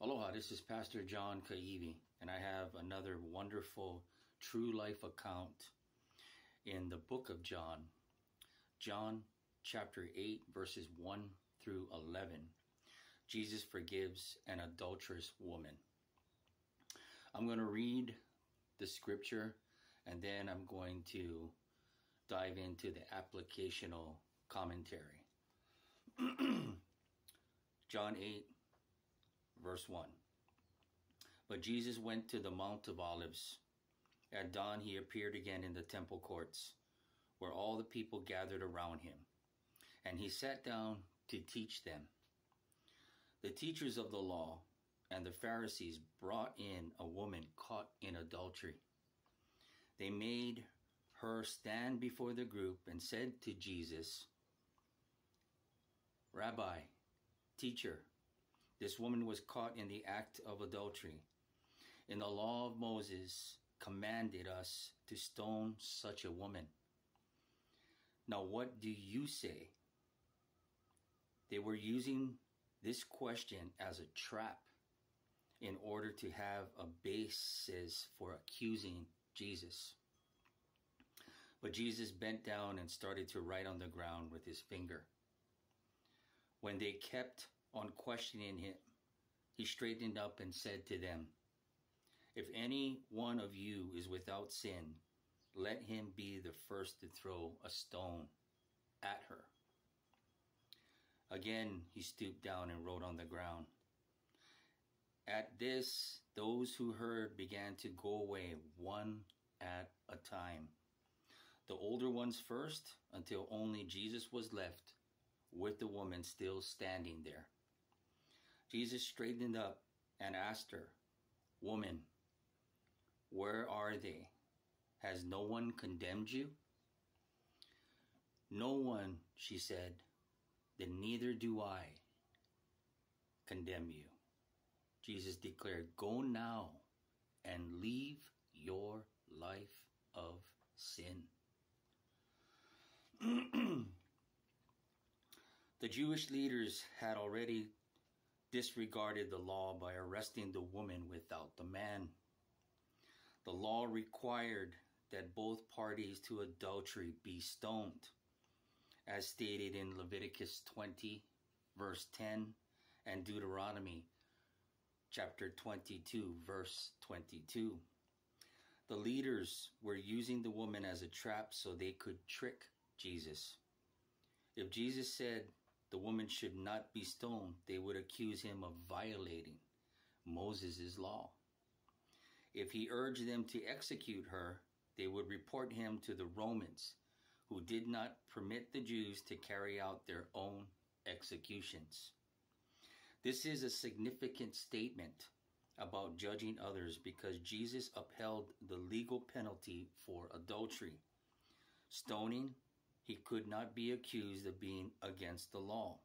Aloha, this is Pastor John Kaiwi, and I have another wonderful true life account in the book of John. John chapter 8, verses 1 through 11. Jesus forgives an adulterous woman. I'm going to read the scripture and then I'm going to dive into the applicational commentary. John 8, verse 1. But Jesus went to the Mount of Olives. At dawn, he appeared again in the temple courts, where all the people gathered around him. And he sat down to teach them. The teachers of the law and the Pharisees brought in a woman caught in adultery. They made her stand before the group and said to Jesus, Rabbi, teacher, this woman was caught in the act of adultery. In the law of Moses commanded us to stone such a woman. Now, what do you say? They were using this question as a trap in order to have a basis for accusing Jesus. But Jesus bent down and started to write on the ground with his finger. When they kept on questioning him, he straightened up and said to them, If any one of you is without sin, let him be the first to throw a stone at her. Again, he stooped down and wrote on the ground. At this, those who heard began to go away one at a time. The older ones first, until only Jesus was left with the woman still standing there. Jesus straightened up and asked her, Woman, where are they? Has no one condemned you? No one, she said, then neither do I condemn you. Jesus declared, Go now and leave your life of sin. the Jewish leaders had already disregarded the law by arresting the woman without the man. The law required that both parties to adultery be stoned, as stated in Leviticus 20, verse 10, and Deuteronomy chapter 22, verse 22. The leaders were using the woman as a trap so they could trick Jesus. If Jesus said the woman should not be stoned, they would accuse him of violating Moses' law. If he urged them to execute her, they would report him to the Romans, who did not permit the Jews to carry out their own executions. This is a significant statement about judging others because Jesus upheld the legal penalty for adultery. Stoning he could not be accused of being against the law.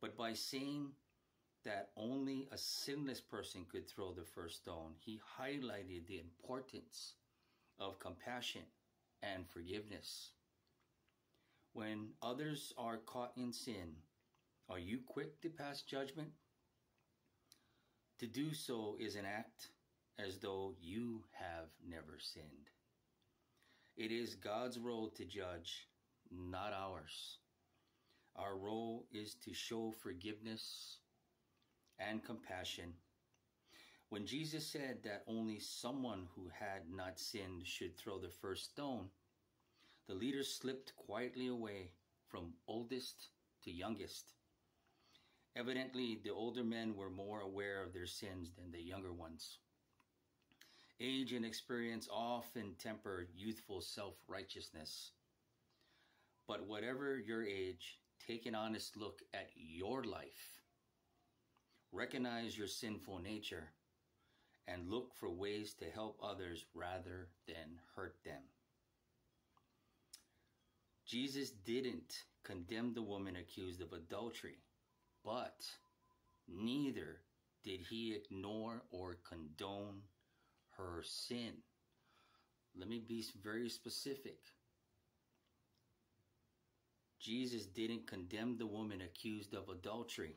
But by saying that only a sinless person could throw the first stone, he highlighted the importance of compassion and forgiveness. When others are caught in sin, are you quick to pass judgment? To do so is an act as though you have never sinned. It is God's role to judge not ours. Our role is to show forgiveness and compassion. When Jesus said that only someone who had not sinned should throw the first stone, the leaders slipped quietly away from oldest to youngest. Evidently, the older men were more aware of their sins than the younger ones. Age and experience often temper youthful self righteousness. But whatever your age, take an honest look at your life. Recognize your sinful nature and look for ways to help others rather than hurt them. Jesus didn't condemn the woman accused of adultery, but neither did he ignore or condone her sin. Let me be very specific. Jesus didn't condemn the woman accused of adultery,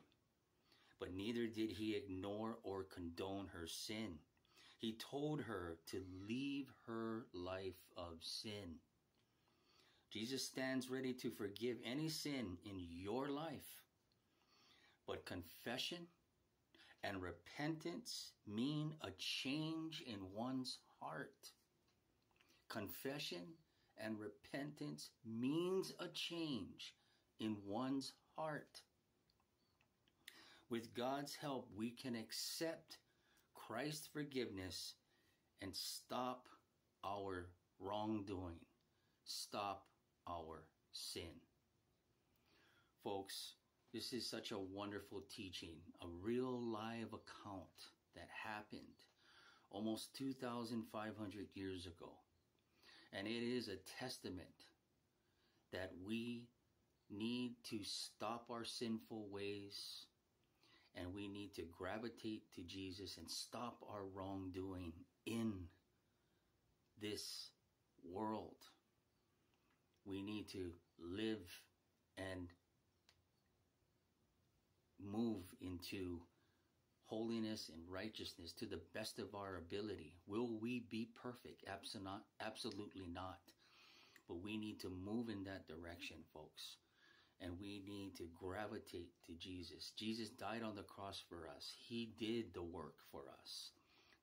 but neither did he ignore or condone her sin. He told her to leave her life of sin. Jesus stands ready to forgive any sin in your life. But confession and repentance mean a change in one's heart. Confession and repentance means a change in one's heart. With God's help, we can accept Christ's forgiveness and stop our wrongdoing, stop our sin. Folks, this is such a wonderful teaching, a real live account that happened almost 2,500 years ago. And it is a testament that we need to stop our sinful ways and we need to gravitate to Jesus and stop our wrongdoing in this world. We need to live and move into holiness and righteousness to the best of our ability. Will we be perfect? Absolutely not. But we need to move in that direction, folks. And we need to gravitate to Jesus. Jesus died on the cross for us. He did the work for us.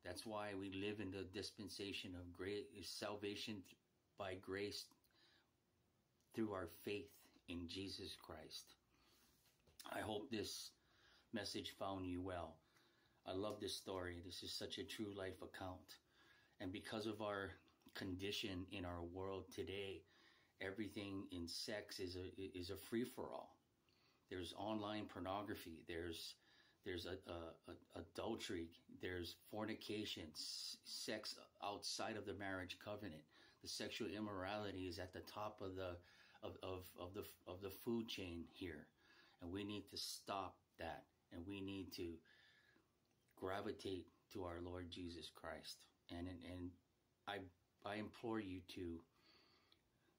That's why we live in the dispensation of great salvation by grace through our faith in Jesus Christ. I hope this message found you well. I love this story. This is such a true life account. And because of our condition in our world today, everything in sex is a is a free for all. There's online pornography. There's there's a, a, a, adultery. There's fornication, sex outside of the marriage covenant. The sexual immorality is at the top of the of, of, of the of the food chain here, and we need to stop that, and we need to gravitate to our Lord Jesus Christ. And and, and I I implore you to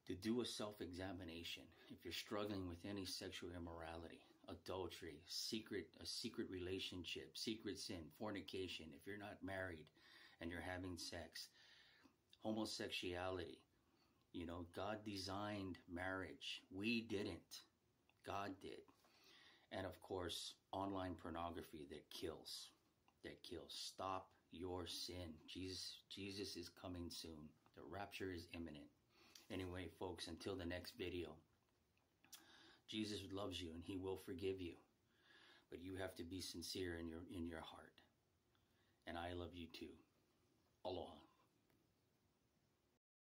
to do a self-examination if you're struggling with any sexual immorality, adultery, secret a secret relationship, secret sin, fornication, if you're not married and you're having sex, homosexuality. You know, God designed marriage. We didn't. God did. And of course, online pornography that kills. That kills. Stop your sin. Jesus Jesus is coming soon. The rapture is imminent. Anyway, folks, until the next video, Jesus loves you and he will forgive you. But you have to be sincere in your in your heart. And I love you too. Aloha.